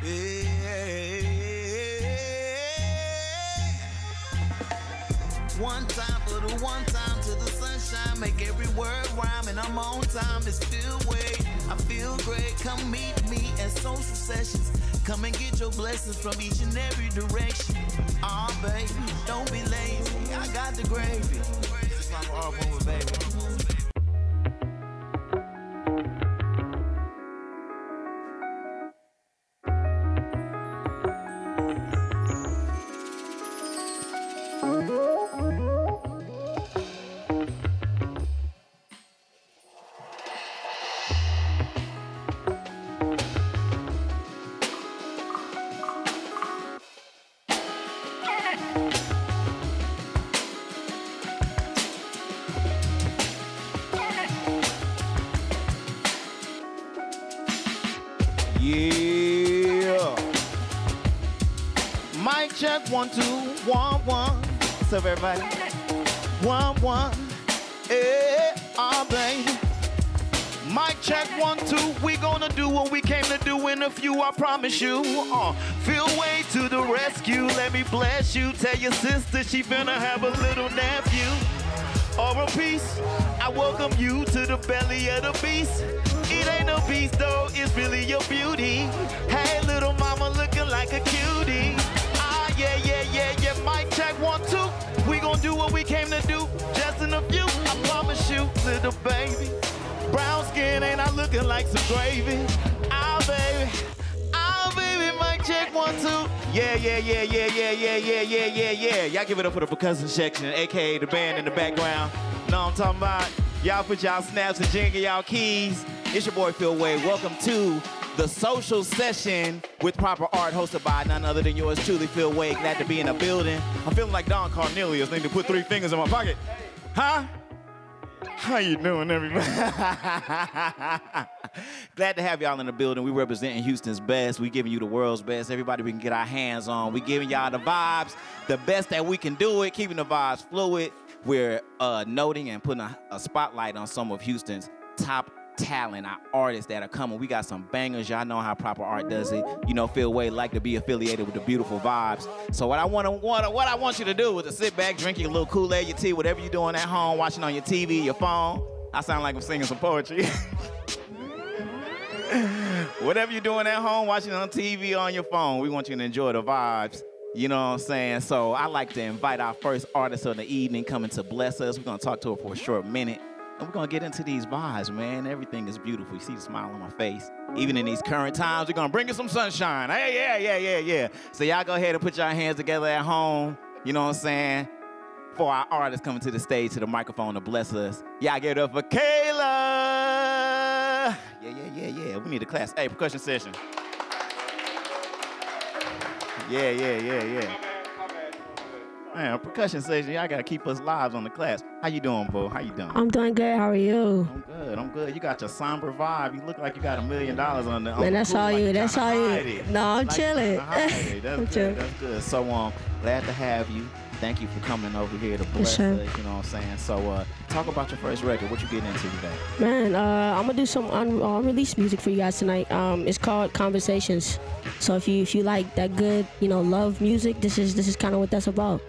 One time for the one time to the sunshine. Make every word rhyme, and I'm on time. It's still way. I feel great. Come meet me at social sessions. Come and get your blessings from each and every direction. Ah, baby, don't be lazy. I got the gravy. It's my album baby. One two one one. What's up, everybody? One one. Hey, ah, baby. Mic check one two. We gonna do what we came to do in a few. I promise you. Uh, feel way to the rescue. Let me bless you. Tell your sister she finna have a little nephew or a piece. I welcome you to the belly of the beast. It ain't no beast though, it's really your beauty. Hey, little mama looking like a cutie. Check one, two. We gon' do what we came to do, just in a few. I promise you, little baby. Brown skin, ain't I looking like some gravy? Ah, baby. Ah, baby, mic check one, two. Yeah, yeah, yeah, yeah, yeah, yeah, yeah, yeah, yeah, yeah. Y'all give it up for the percussion section, aka the band in the background. Know what I'm talking about? Y'all put y'all snaps and jingle y'all keys. It's your boy Phil Wade. Welcome to the social session with proper art, hosted by none other than yours truly, Phil Wade. Glad to be in the building. I'm feeling like Don Cornelius. Need to put three fingers in my pocket. Huh? How you doing, everybody? Glad to have y'all in the building. We representing Houston's best. We giving you the world's best. Everybody we can get our hands on. We giving y'all the vibes, the best that we can do it, keeping the vibes fluid. We're uh, noting and putting a, a spotlight on some of Houston's top talent, our artists that are coming. We got some bangers. Y'all know how proper art does it. You know, Phil Wade like to be affiliated with the beautiful vibes. So what I want to what I want you to do is to sit back, drink your little Kool-Aid, your tea, whatever you're doing at home, watching on your TV, your phone. I sound like I'm singing some poetry. whatever you're doing at home, watching on TV, on your phone, we want you to enjoy the vibes. You know what I'm saying? So I like to invite our first artist of the evening coming to bless us. We're gonna talk to her for a short minute. And we're gonna get into these vibes, man. Everything is beautiful. You see the smile on my face. Even in these current times, we're gonna bring you some sunshine. Hey, yeah, yeah, yeah, yeah. So y'all go ahead and put your hands together at home. You know what I'm saying? For our artists coming to the stage, to the microphone to bless us. Y'all get it up for Kayla. Yeah, yeah, yeah, yeah. We need a class. Hey, percussion session. Yeah, yeah, yeah, yeah. Man, percussion session, y'all gotta keep us lives on the class. How you doing, Bo? How you doing? I'm doing good. How are you? I'm good. I'm good. You got your somber vibe. You look like you got a million dollars on the. Man, that's all you. you're That's all you. No, I'm Like chilling. trying to hide. That's I'm good. chilling. That's good. So um, glad to have you. Thank you for coming over here to bless sir. us. You know what I'm saying? So uh, talk about your first record. What you getting into today? Man, uh, I'm gonna do some un- unreleased music for you guys tonight. Um, it's called Conversations. So if you if you like that good, you know, love music, this is this is kind of what that's about.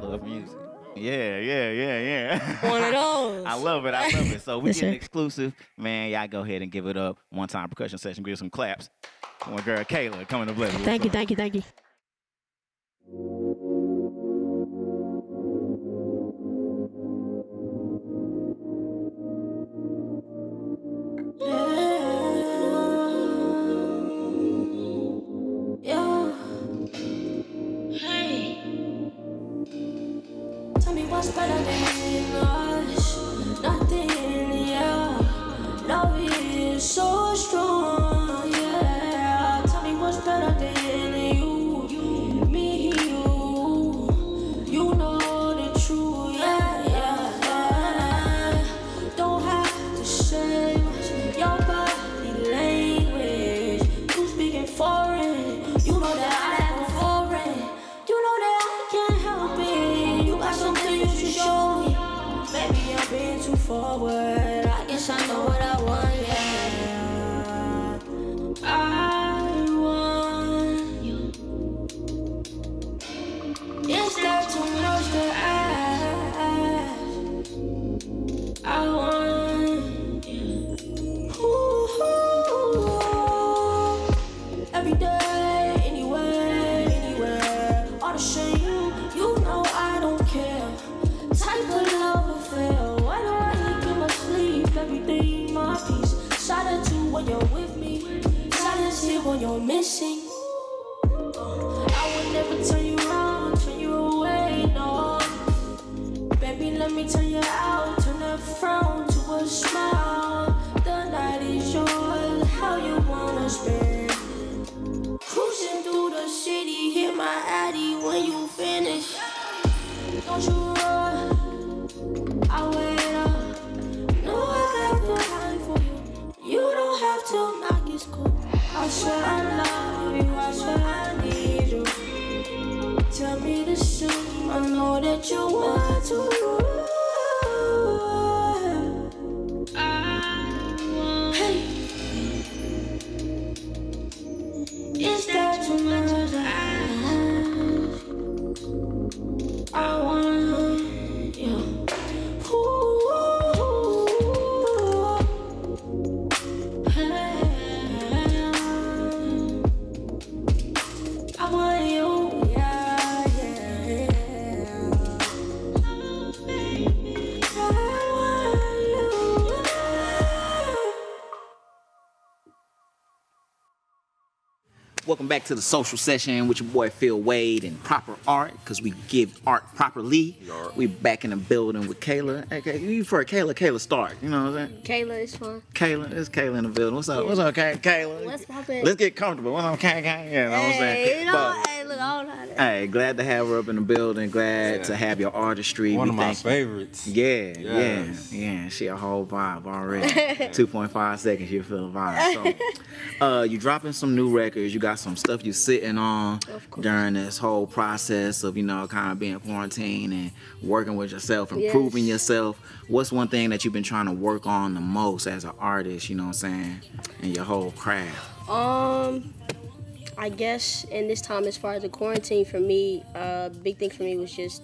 Love music. Yeah, yeah, yeah, yeah. One of those. I love it. I love it. So we getting sir. exclusive. Man, y'all go ahead and give it up. One time percussion session. Give some claps. My girl Kayla coming to bless. Thank you, thank you, thank you. para Maybe too forward. I guess I know what I want, yeah. Sleep when you're missing. I would never turn you around, turn you away, no. Baby, let me turn you out, turn that frown to a smile. The night is yours, how you wanna spend. Cruising through the city, hit my addy when you finish. Don't you Hey. Welcome back to the social session with your boy Phil Wade and Proper Art, because we give art properly. We back in the building with Kayla. Okay, Kay- you for Kayla, Kayla Stark. You know what I'm saying? Kayla is fun. Kayla, it's Kayla in the building. What's up? What's up, Kay- Kayla? What's poppin'? Let's get comfortable. What's up, Kay? Kay? Yeah, know what I'm saying? Hey, you know, But- hey, look, I don't know how to. Hey, glad to have her up in the building. Glad Yeah. to have your artistry. One We of my favorites. Yeah, Yes. yeah, yeah. She a whole vibe already. Two point five seconds, you feel the vibe. So, uh, you dropping some new records. You got some stuff you're sitting on during this whole process of you know kind of being quarantined and working with yourself, improving Yes. yourself. What's one thing that you've been trying to work on the most as an artist? You know what I'm saying? In your whole craft. Um, I guess in this time, as far as the quarantine for me, uh, big thing for me was just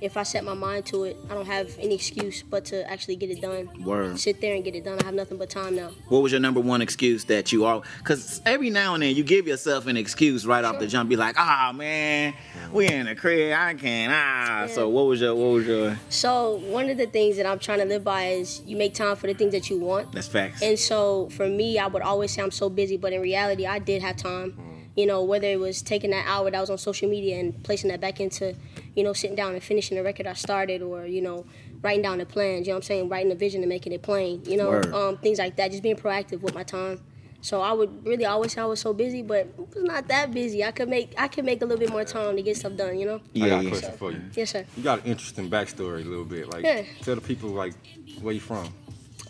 if I set my mind to it, I don't have any excuse but to actually get it done. Word. Sit there and get it done. I have nothing but time now. What was your number one excuse that you all? Because every now and then you give yourself an excuse right off the jump. Be like, ah man, we in the crib. I can't. Ah. So what was your? What was your? So one of the things that I'm trying to live by is you make time for the things that you want. That's facts. And so for me, I would always say I'm so busy, but in reality, I did have time. You know, whether it was taking that hour that was on social media and placing that back into, you know, sitting down and finishing the record I started, or you know, writing down the plans. You know what I'm saying? Writing the vision and making it plain. You know, um, things like that. Just being proactive with my time. So I would really always say I was so busy, but it was not that busy. I could make I could make a little bit more time to get stuff done. You know? I yeah, got a yeah. question for you. Yes, sir. You got an interesting backstory a little bit. Like, Yeah. tell the people like where you from.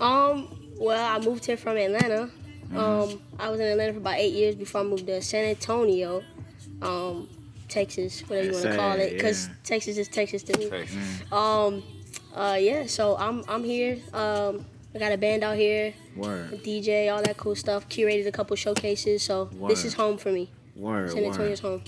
Um, well, I moved here from Atlanta. Um, I was in Atlanta for about eight years before I moved to San Antonio, um, Texas, whatever you want to call it, because yeah. Texas is Texas to me. Texas. Um, uh, yeah, so I'm I'm here. Um, I got a band out here, Word. DJ, all that cool stuff. Curated a couple showcases, so this is home for me. Word. San Antonio's Word. home.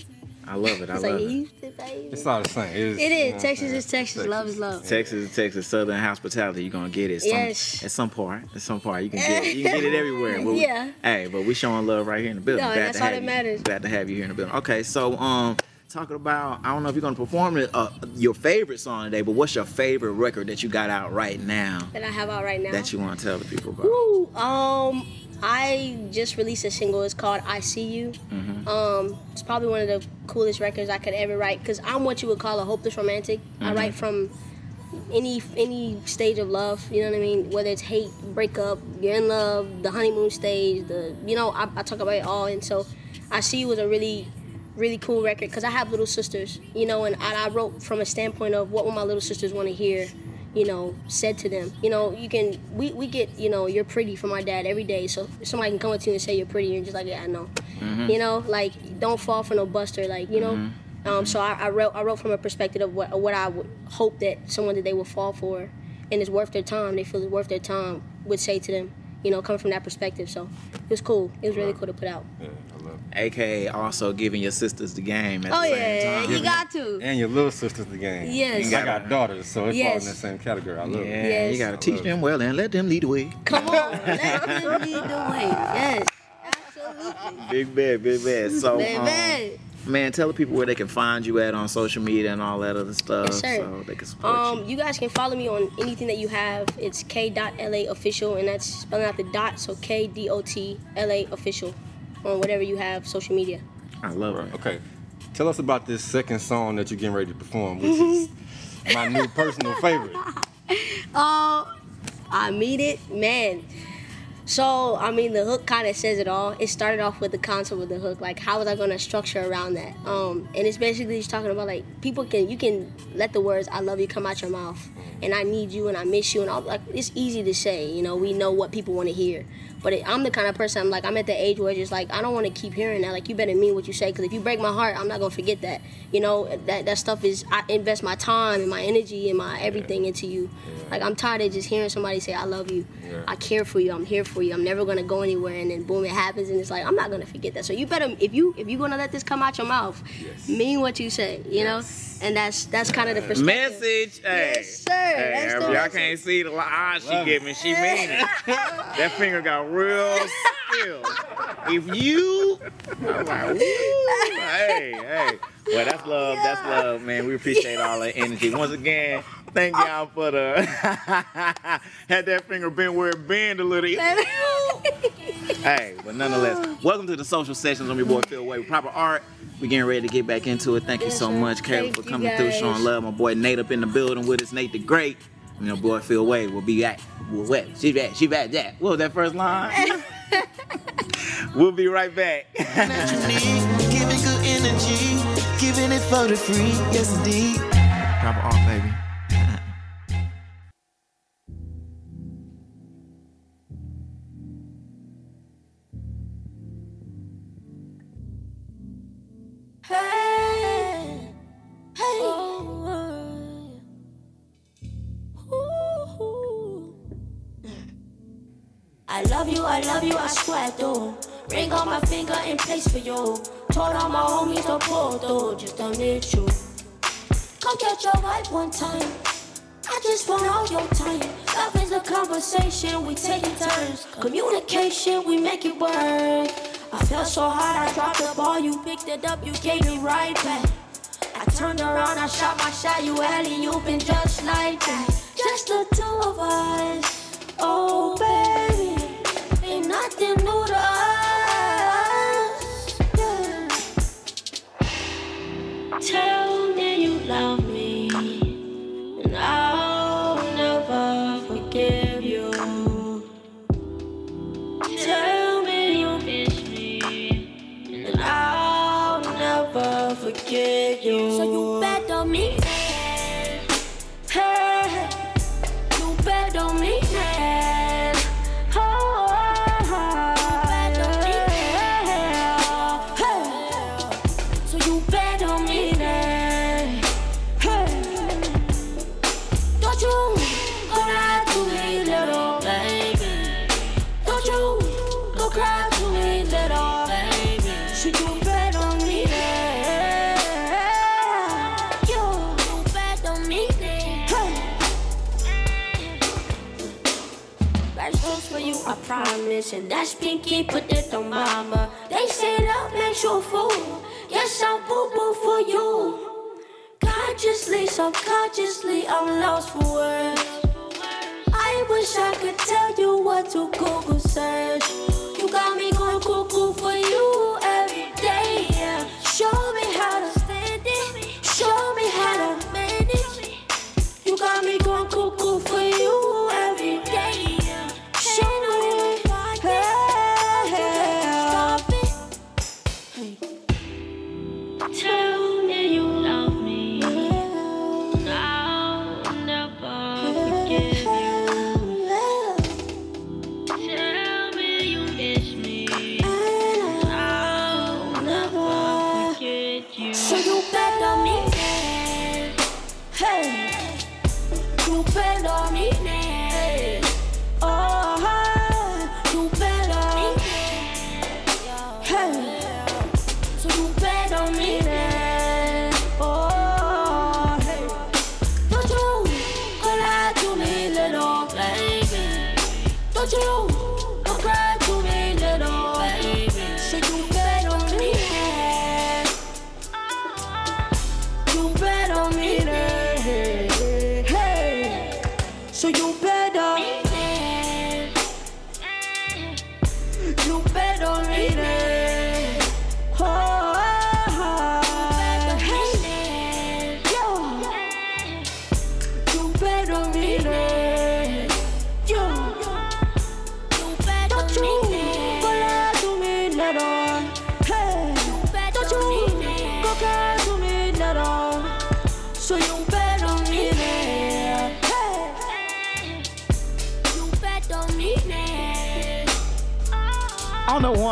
I love it. I It's love like it. Houston. It's all the same. It is. It you know is. Texas is Texas. Love is love. Texas is Texas. Southern hospitality. You're gonna get it. Some, Yes. At some part. At some part. You can get it. You can get it everywhere. But we- Yeah. hey, but we showing love right here in the building. No, Glad that's all that matters. Glad to have you here in the building. Okay, so um, talking about I don't know if you're gonna perform it, uh, your favorite song today, but what's your favorite record that you got out right now That I have out right now. that you want to tell the people about? Woo! Um, I just released a single. It's called "I See You." Mm-hmm. Um, it's probably one of the coolest records I could ever write because I'm what you would call a hopeless romantic. Mm-hmm. I write from any any stage of love. You know what I mean? Whether it's hate, breakup, you're in love, the honeymoon stage, the you know I, I talk about it all. And so, "I See You" was a really really cool record because I have little sisters, you know, and I, I wrote from a standpoint of what would my little sisters want to hear, you know, said to them. You know, you can we, we get you know you're pretty from my dad every day, so somebody can come up to you and say you're pretty, you're just like yeah I know, you know, like don't fall for no buster, like you know. Um, so I, I wrote I wrote from a perspective of what what I would hope that someone that they would fall for, and it's worth their time. They feel it's worth their time would say to them, you know, coming from that perspective. So it was cool. It was really cool to put out. Yeah, I love it. AKA also giving your sisters the game at Oh the same yeah, time. you got to. And your little sister's the game. Yes. I got daughters, so it falls Yes. in the same category. I love Yeah, it. Yes. you gotta teach them well and let them lead the way. Come on, let them lead the way. Yes, absolutely. Big bad, big bad. So, um, Baby. man, tell the people where they can find you at on social media and all that other stuff, Yes, sir. so they can support Um, you. you guys can follow me on anything that you have. It's k.la official, and that's spelling out the dot, so k d o t l a official. On whatever you have, social media. I love it. Okay. Tell us about this second song that you're getting ready to perform, which is my new personal favorite. Oh, I mean it, man. So I mean, the hook kind of says it all. It started off with the concept of the hook, like how was I gonna structure around that? Um, and it's basically just talking about like people can you can let the words "I love you" come out your mouth, and I need you and I miss you and all. Like it's easy to say, you know, we know what people want to hear. But it, I'm the kind of person I'm like I'm at the age where it's just like I don't want to keep hearing that. Like you better mean what you say, because if you break my heart, I'm not gonna forget that. You know that that stuff is I invest my time and my energy and my everything into you. Like I'm tired of just hearing somebody say I love you, Yeah. I care for you, I'm here for you, I'm never gonna go anywhere, and then boom, it happens, and it's like I'm not gonna forget that. So you better if you if you gonna let this come out your mouth, Yes. mean what you say. You know, and that's that's kind of the perspective. Message, hey. Yes, sir. Hey, That's the y'all message. can't see the line she Love give me. She mean it. that finger got real still. If you, I'm like, hey, hey. Well, that's love. That's love, man. We appreciate all the energy. Once again, thank y'all for the had that finger bent where it bend a little. Hey, but nonetheless, welcome to the social sessions on your boy Phil Way with proper art. We getting ready to get back into it. Thank you so much, Carol, for coming through, showing love. My boy Nate up in the building with us, Nate the Great. You know, boy Phil Way will be back. We'll wait, she back, she back, that. What was that first line? we'll be right back. that you need. Giving good energy, giving it for the free. Yes, indeed. proper art, baby. I love you, I love you, I swear to. Ring on my finger in place for you. Told all my homies to pull through just to meet you. Come catch your vibe one time. I just want all your time. Love is a conversation, we take in turns. Communication, we make it work. I felt so hard, I dropped the ball, you picked it up, you gave me right back. I turned around, I shot my shot, you alley, you've been just like that. Just the two of us. Promise. And that's pinky, put it on mama. They say love makes you a fool. Yes, I'm boo boo for you. Consciously, subconsciously, I'm lost for words. I wish I could tell you what to Google search. Tell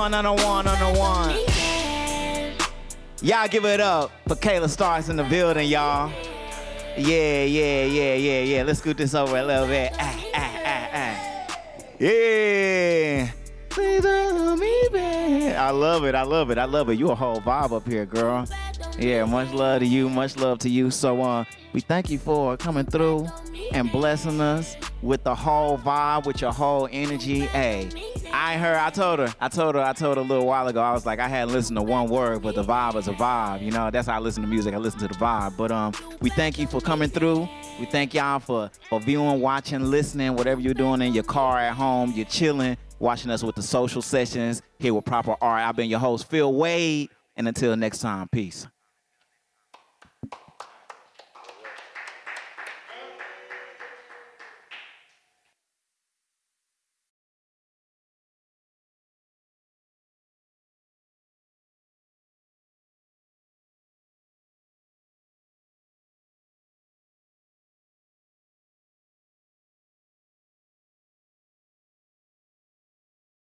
one, on the one, on the one. Y'all give it up for Kayla Starks in the building, y'all. Yeah, yeah, yeah, yeah, yeah. Let's scoot this over a little bit. Ah, ah, ah, ah. Yeah. I love it. I love it. I love it. You a whole vibe up here, girl. Yeah, much love to you. Much love to you. So, uh, we thank you for coming through and blessing us with the whole vibe, with your whole energy. Hey, I heard. I told her. I told her. I told her a little while ago. I was like, I hadn't listened to one word, but the vibe is a vibe. You know, that's how I listen to music. I listen to the vibe. But um, we thank you for coming through. We thank y'all for for viewing, watching, listening, whatever you're doing in your car, at home, you're chilling, watching us with the social sessions here with Proper Art. I've been your host, Phil Wade, and until next time, peace.